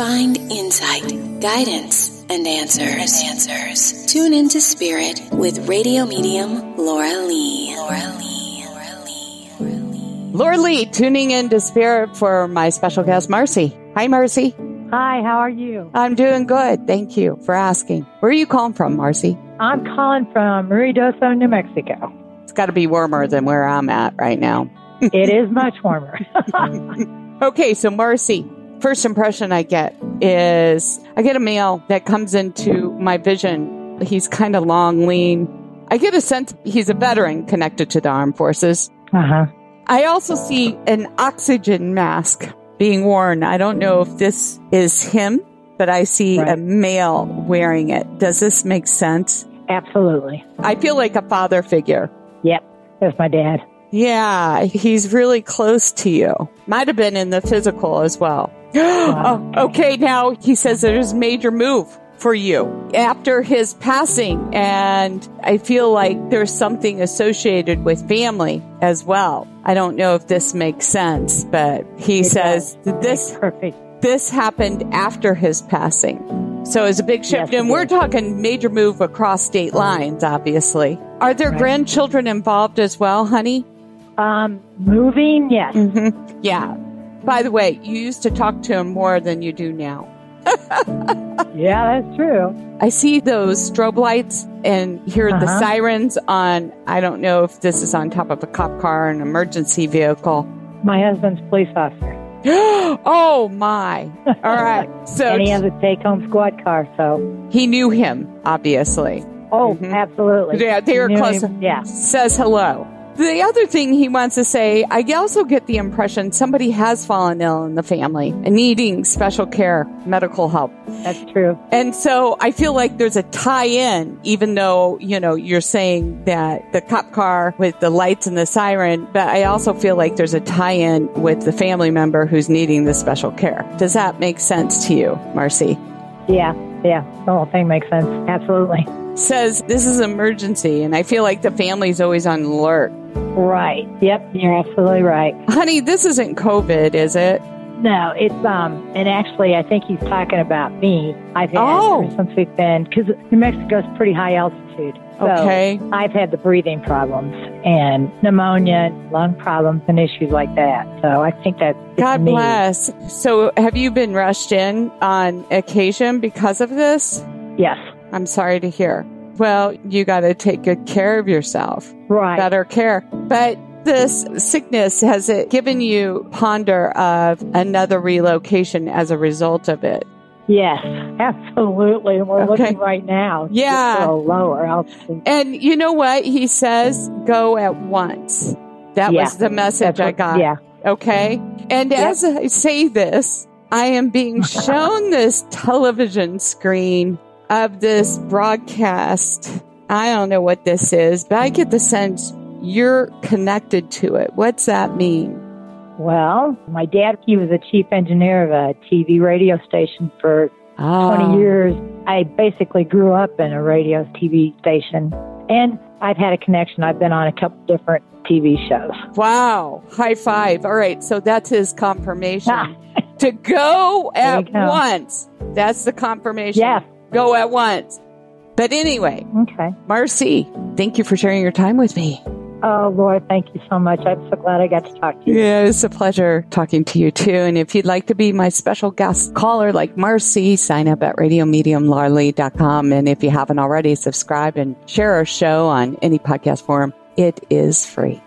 find insight, guidance, and answers. Answers. Tune into Spirit with radio medium Laura Lee. Laura Lee. Laura Lee. Laura Lee. Laura Lee, tuning in to Spirit for my special guest, Marcy. Hi, Marcy. Hi, how are you? I'm doing good. Thank you for asking. Where are you calling from, Marcy? I'm calling from Ruidoso, New Mexico. It's got to be warmer than where I'm at right now. it is much warmer. okay, so Marcy, first impression I get is I get a male that comes into my vision. He's kind of long, lean. I get a sense he's a veteran connected to the armed forces. Uh huh. I also see an oxygen mask being worn. I don't know if this is him, but I see Right. a male wearing it. Does this make sense? Absolutely. I feel like a father figure. Yep. That's my dad. Yeah, he's really close to you. Might have been in the physical as well. oh, okay, now he says there's a major move for you after his passing, and I feel like there's something associated with family as well. I don't know if this makes sense, but he It says this Perfect. this happened after his passing. So it's a big shift. Yes, and we're talking major move across state lines, obviously. Are there Right. grandchildren involved as well, honey? Um, moving, yes. hmm Yeah. By the way, you used to talk to him more than you do now. Yeah, that's true. I see those strobe lights and hear the Uh-huh. sirens on, I don't know if this is on top of a cop car or an emergency vehicle. My husband's police officer. oh my. All right. So and he has a take home squad car, so. he knew him, obviously. Oh, Mhm. absolutely. Yeah, they were Knew close. him. Yeah. says hello. The other thing he wants to say, I also get the impression somebody has fallen ill in the family and needing special care, medical help. That's true. And so I feel like there's a tie in, even though, you know, you're saying that the cop car with the lights and the siren, but I also feel like there's a tie in with the family member who's needing the special care. Does that make sense to you, Marcy? Yeah. Yeah. The whole thing makes sense. Absolutely. Says this is emergency and I feel like the family's always on alert. Right. Yep. You're absolutely right. Honey, this isn't COVID, is it? No, it's um, and actually, I think he's talking about me. I've had Oh. ever since we've been because New Mexico's pretty high altitude. So Okay. I've had the breathing problems and pneumonia, lung problems, and issues like that. So I think that's God me. bless. So have you been rushed in on occasion because of this? Yes. I'm sorry to hear. Well, you got to take good care of yourself, Right. better care. But this sickness, has it given you ponder of another relocation as a result of it? Yes. Absolutely. And we're Okay. looking right now. Yeah. Lower altitude. And you know what? He says go at once. That Yeah. was the message That's I got. Yeah. Okay. And Yep. as I say this, I am being shown this television screen of this broadcast. I don't know what this is, but I get the sense you're connected to it. What's that mean? Well, my dad, he was a chief engineer of a TV radio station for Ah, 20 years. I basically grew up in a radio TV station and I've had a connection. I've been on a couple different TV shows. Wow. High five. All right. So that's his confirmation. Ah. to go at go. once. That's the confirmation. Yes. Go at once. But anyway, Okay. Marcy, thank you for sharing your time with me. Oh, Lord, thank you so much. I'm so glad I got to talk to you. Yeah, it's a pleasure talking to you too. And if you'd like to be my special guest caller like Marcy, sign up at radiomediumlauralee.com. And if you haven't already, subscribe and share our show on any podcast forum. It is free.